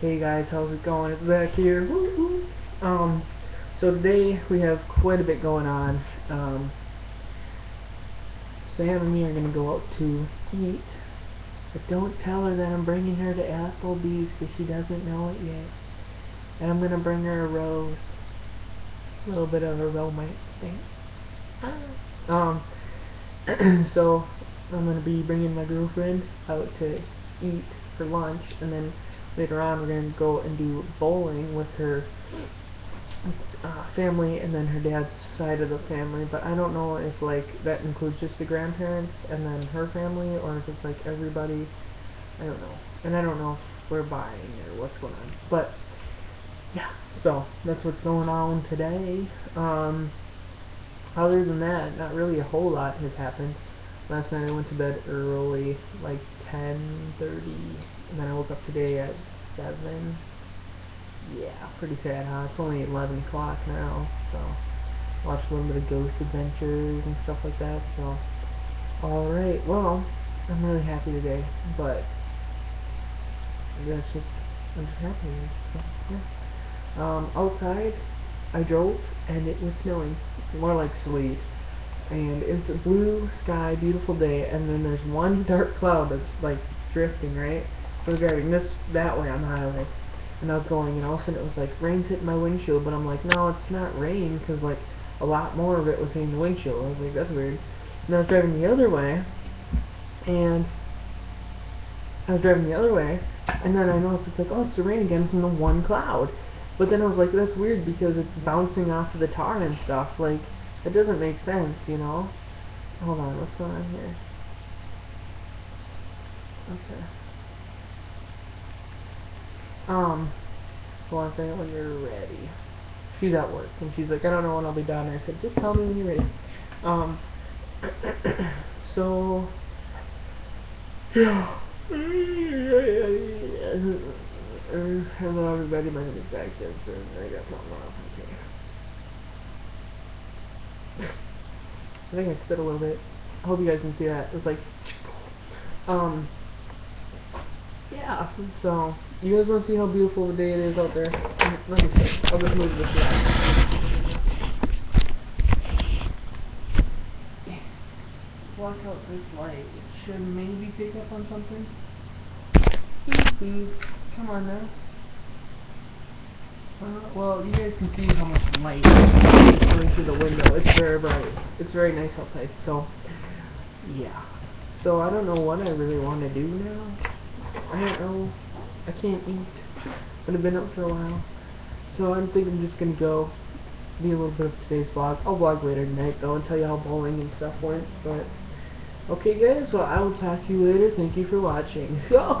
Hey guys, how's it going? It's Zach here. Um, so today we have quite a bit going on. Um, Sam and me are gonna go out to eat, but don't tell her that I'm bringing her to Applebee's because she doesn't know it yet. And I'm gonna bring her a rose, a little bit of a romance thing. Um, so I'm gonna be bringing my girlfriend out to eat for lunch, and then later on we're gonna go and do bowling with her uh, family and then her dad's side of the family. But I don't know if like that includes just the grandparents and then her family, or if it's like everybody. I don't know, and I don't know if we're buying or what's going on. But yeah, so that's what's going on today. Um, other than that, not really a whole lot has happened. Last night I went to bed early, like 10.30, and then I woke up today at 7. Yeah, pretty sad, huh? It's only 11 o'clock now, so watched a little bit of Ghost Adventures and stuff like that, so alright, well, I'm really happy today, but that's just, I'm just happy, so, yeah. Um, outside, I drove, and it was snowing, more like sleet and it's a blue sky, beautiful day, and then there's one dark cloud that's like drifting, right? So I was driving this that way on the highway, and I was going, and all of a sudden it was like rain's hitting my windshield, but I'm like, no, it's not rain, because like a lot more of it was hitting the windshield. I was like, that's weird. And I was driving the other way, and I was driving the other way, and then I noticed it's like, oh, it's the rain again from the one cloud. But then I was like, that's weird because it's bouncing off of the tar and stuff, like. It doesn't make sense, you know? Hold on, what's going on here? Okay. Um, hold on a second when you're ready. She's at work, and she's like, I don't know when I'll be done. I said, just tell me when you're ready. Um, so, yeah. Hello everybody, my name is Zach Jensen. I got something off. Okay. I think I spit a little bit. I hope you guys can see that. It was like, um, yeah. So, you guys want to see how beautiful the day it is out there? Let me see. I'll just move this way. Block out this light. It should maybe pick up on something. Beep beep. Come on now. Uh, well, you guys can see how much light through the window. It's very bright. It's very nice outside. So, yeah. So I don't know what I really want to do now. I don't know. I can't eat. But I've been up for a while. So I'm thinking I'm just gonna go be a little bit of today's vlog. I'll vlog later tonight though and tell you how bowling and stuff went. But okay guys, well I will talk to you later. Thank you for watching. So